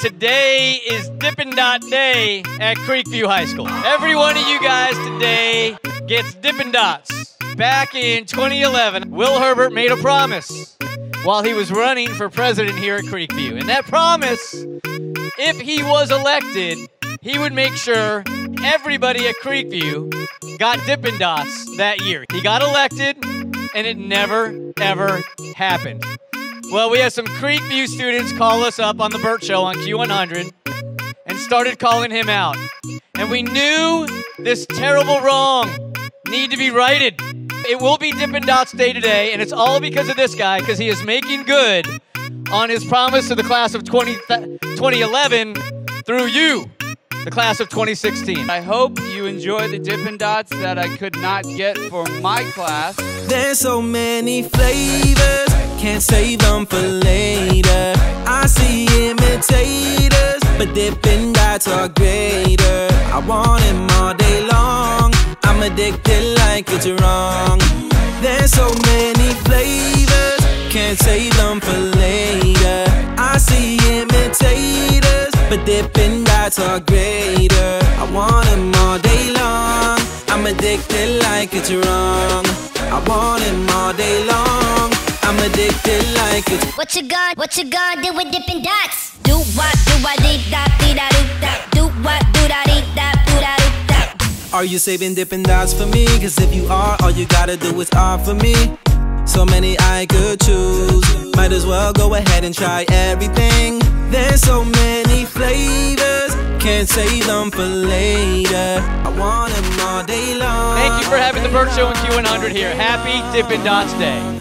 Today is Dippin' Dot Day at Creekview High School. Every one of you guys today gets Dippin' Dots. Back in 2011, Will Herbert made a promise while he was running for president here at Creekview. And that promise, if he was elected, he would make sure everybody at Creekview got Dippin' Dots that year. He got elected, and it never, ever happened. Well, we had some Creekview students call us up on the Bert Show on Q100 and started calling him out. And we knew this terrible wrong need to be righted. It will be Dippin' Dots Day today, and it's all because of this guy, because he is making good on his promise to the class of 20, 2011 through you, the class of 2016. I hope you enjoy the Dippin' Dots that I could not get for my class. There's so many flavors, can't save them for later. I see imitators, but Dots are greater. I want them all day long. I'm addicted like it's wrong. There's so many flavors, can't save them for later. I see imitators, but Dots are greater. I want them all day long. I'm addicted like it's wrong. I want him all day long. I'm addicted like it's. What you gonna, what you gonna do with Dippin' Dots? Do what, do what, dee da, dee da, doo da. Do what, do da, dee da, do da, doo da. Are you saving Dippin' Dots for me? Cause if you are, all you gotta do is offer me. So many I could choose. Might as well go ahead and try everything. There's so many flavors. Can't save them for later. I want them all day long. Thank you for having the Bert Show on Q100 here. Happy Dippin' Dots Day.